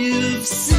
you've seen.